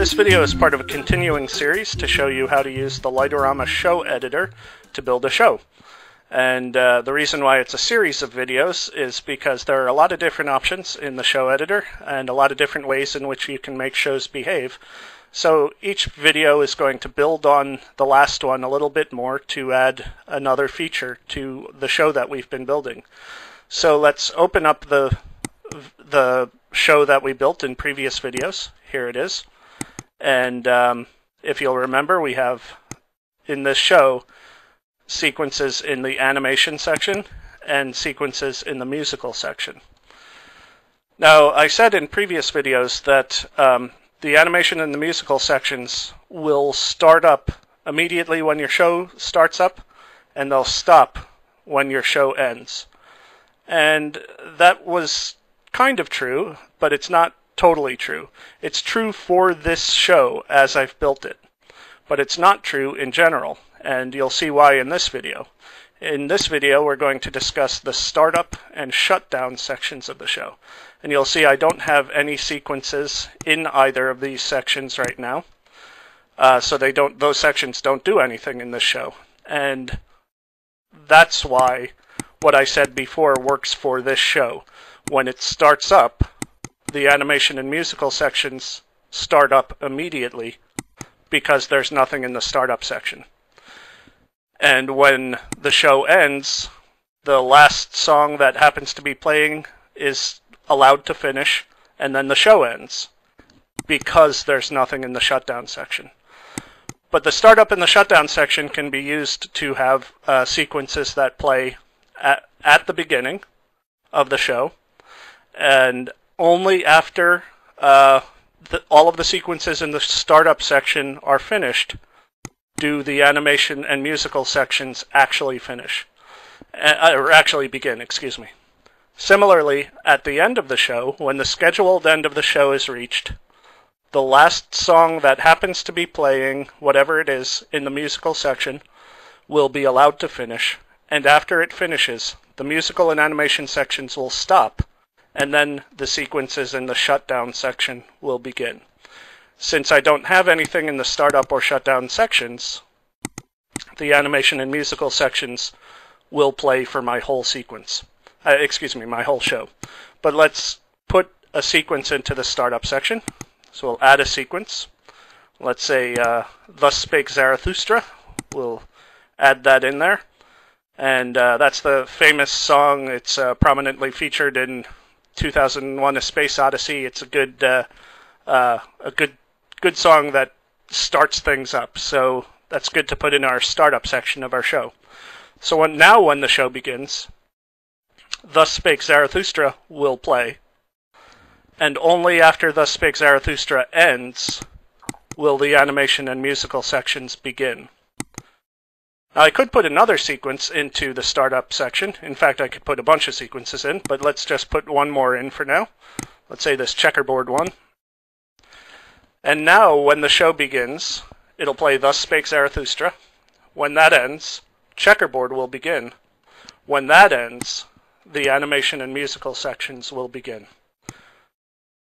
This video is part of a continuing series to show you how to use the Light-O-Rama show editor to build a show. And uh, the reason why it's a series of videos is because there are a lot of different options in the show editor and a lot of different ways in which you can make shows behave. So each video is going to build on the last one a little bit more to add another feature to the show that we've been building. So let's open up the the show that we built in previous videos. Here it is. And um, if you'll remember, we have in this show sequences in the animation section and sequences in the musical section. Now, I said in previous videos that um, the animation and the musical sections will start up immediately when your show starts up, and they'll stop when your show ends. And that was kind of true, but it's not totally true. It's true for this show as I've built it, but it's not true in general, and you'll see why in this video. In this video, we're going to discuss the startup and shutdown sections of the show. And you'll see I don't have any sequences in either of these sections right now. Uh, so they don't; those sections don't do anything in this show. And that's why what I said before works for this show. When it starts up, the animation and musical sections start up immediately because there's nothing in the startup section. And when the show ends, the last song that happens to be playing is allowed to finish, and then the show ends because there's nothing in the shutdown section. But the startup and the shutdown section can be used to have uh, sequences that play at, at the beginning of the show, and only after uh, the, all of the sequences in the startup section are finished do the animation and musical sections actually finish, uh, or actually begin, excuse me. Similarly, at the end of the show, when the scheduled end of the show is reached, the last song that happens to be playing, whatever it is, in the musical section, will be allowed to finish, and after it finishes, the musical and animation sections will stop, and then the sequences in the shutdown section will begin. Since I don't have anything in the startup or shutdown sections, the animation and musical sections will play for my whole sequence. Uh, excuse me, my whole show. But let's put a sequence into the startup section. So we'll add a sequence. Let's say, uh, Thus Spake Zarathustra. We'll add that in there. And uh, that's the famous song. It's uh, prominently featured in 2001: A Space Odyssey. It's a good, uh, uh, a good, good song that starts things up. So that's good to put in our startup section of our show. So when, now, when the show begins, Thus Spake Zarathustra will play, and only after Thus Spake Zarathustra ends will the animation and musical sections begin. Now, I could put another sequence into the startup section. In fact, I could put a bunch of sequences in, but let's just put one more in for now. Let's say this checkerboard one. And now, when the show begins, it'll play Thus Spake Zarathustra. When that ends, checkerboard will begin. When that ends, the animation and musical sections will begin.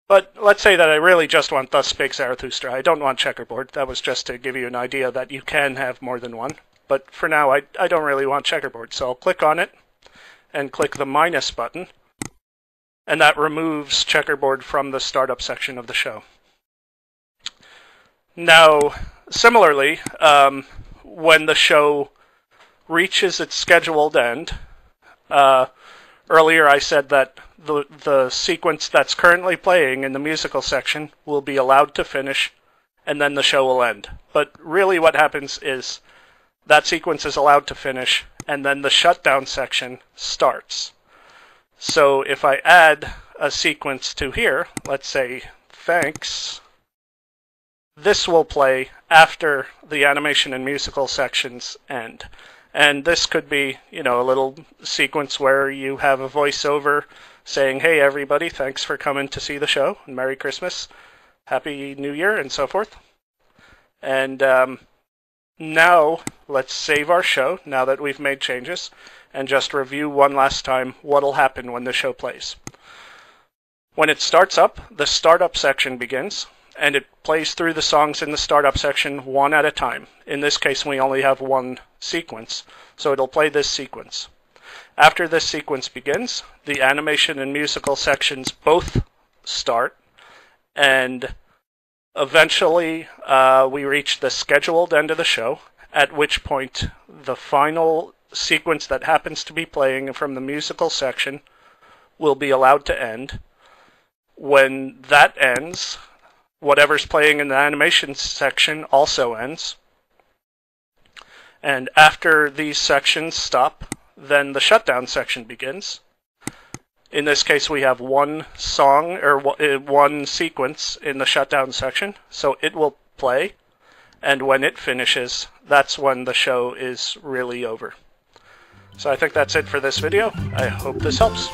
But let's say that I really just want Thus Spake Zarathustra. I don't want checkerboard. That was just to give you an idea that you can have more than one. But for now, I, I don't really want checkerboard, so I'll click on it and click the minus button, and that removes checkerboard from the startup section of the show. Now, similarly, um, when the show reaches its scheduled end, uh, earlier I said that the, the sequence that's currently playing in the musical section will be allowed to finish, and then the show will end. But really what happens is that sequence is allowed to finish, and then the shutdown section starts. So if I add a sequence to here, let's say thanks, this will play after the animation and musical sections end. And this could be, you know, a little sequence where you have a voiceover saying, hey, everybody, thanks for coming to see the show, and Merry Christmas, Happy New Year, and so forth. And um, now, let's save our show, now that we've made changes, and just review one last time what'll happen when the show plays. When it starts up, the startup section begins, and it plays through the songs in the startup section one at a time. In this case, we only have one sequence, so it'll play this sequence. After this sequence begins, the animation and musical sections both start, and eventually uh, we reach the scheduled end of the show, at which point the final sequence that happens to be playing from the musical section will be allowed to end. When that ends, whatever's playing in the animation section also ends. And after these sections stop, then the shutdown section begins. In this case, we have one song or uh, one sequence in the shutdown section, so it will play. And when it finishes, that's when the show is really over. So I think that's it for this video. I hope this helps.